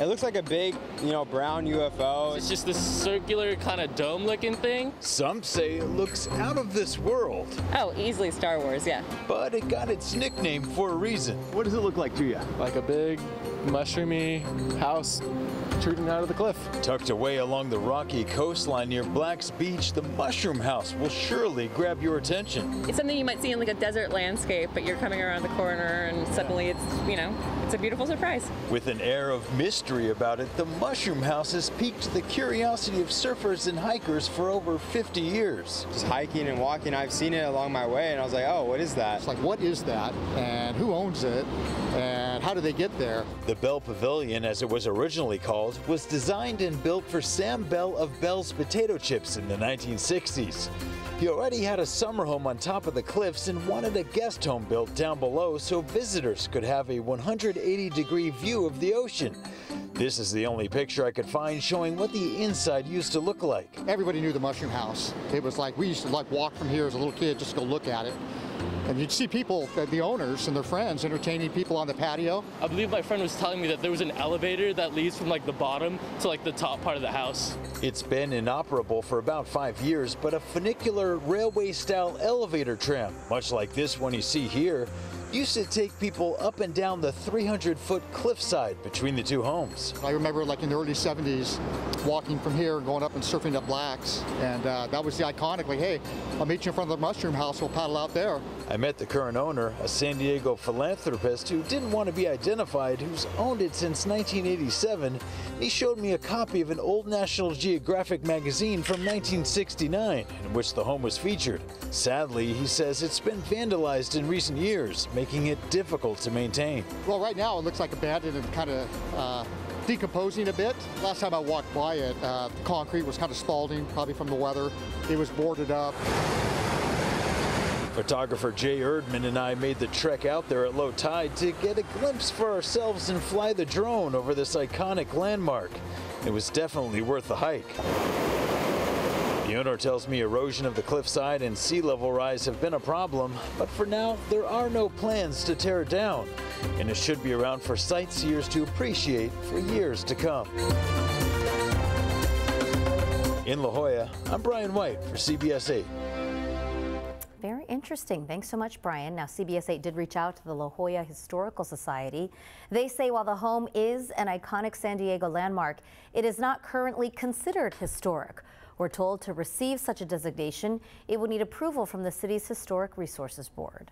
looks like a big, you know, brown UFO. It's just this circular kind of dome looking thing. Some say it looks out of this world. Oh, easily Star Wars, yeah. But it got its nickname for a reason. What does it look like to you? Like a big mushroomy house shooting out of the cliff. Tucked away along the rocky coastline near Black's Beach, the Mushroom House will surely grab your attention. It's something you might see in like a desert landscape, but you're coming around the corner and suddenly it's, you know, it's a beautiful surprise. With an air of mystery about it, the Mushroom House has piqued the curiosity of surfers and hikers for over 50 years. Just hiking and walking, I've seen it along my way, and I was like, oh, what is that? It's like, what is that, and who owns it, and how do they get there? The Bell Pavilion, as it was originally called, was designed and built for Sam Bell of Bell's Potato Chips in the 1960s. He already had a summer home on top of the cliffs and wanted a guest home built down below so visitors could have a 180 degree view of the ocean. This is the only picture I could find showing what the inside used to look like. Everybody knew the Mushroom House. It was like, we used to like walk from here as a little kid just to go look at it. And you'd see people, the owners and their friends, entertaining people on the patio. I believe my friend was telling me that there was an elevator that leads from like the bottom to like the top part of the house. It's been inoperable for about five years, but a funicular railway style elevator tram, much like this one you see here, used to take people up and down the 300 foot cliffside between the two homes. I remember like in the early 70s walking from here going up and surfing at Blacks and uh, that was the iconic like hey I'll meet you in front of the mushroom house we'll paddle out there. I met the current owner, a San Diego philanthropist who didn't want to be identified, who's owned it since 1987. He showed me a copy of an old National Geographic magazine from 1969 in which the home was featured. Sadly, he says it's been vandalized in recent years, making it difficult to maintain. Well, right now it looks like abandoned and kind of uh, decomposing a bit. Last time I walked by it, uh, the concrete was kind of spalling, probably from the weather. It was boarded up. Photographer Jay Erdman and I made the trek out there at low tide to get a glimpse for ourselves and fly the drone over this iconic landmark. It was definitely worth the hike. The owner tells me erosion of the cliffside and sea level rise have been a problem, but for now, there are no plans to tear it down, and it should be around for sightseers to appreciate for years to come. In La Jolla, I'm Brian White for CBS 8. Very interesting. Thanks so much, Brian. Now, CBS 8 did reach out to the La Jolla Historical Society. They say while the home is an iconic San Diego landmark, it is not currently considered historic. We're told to receive such a designation, it would need approval from the city's Historic Resources Board.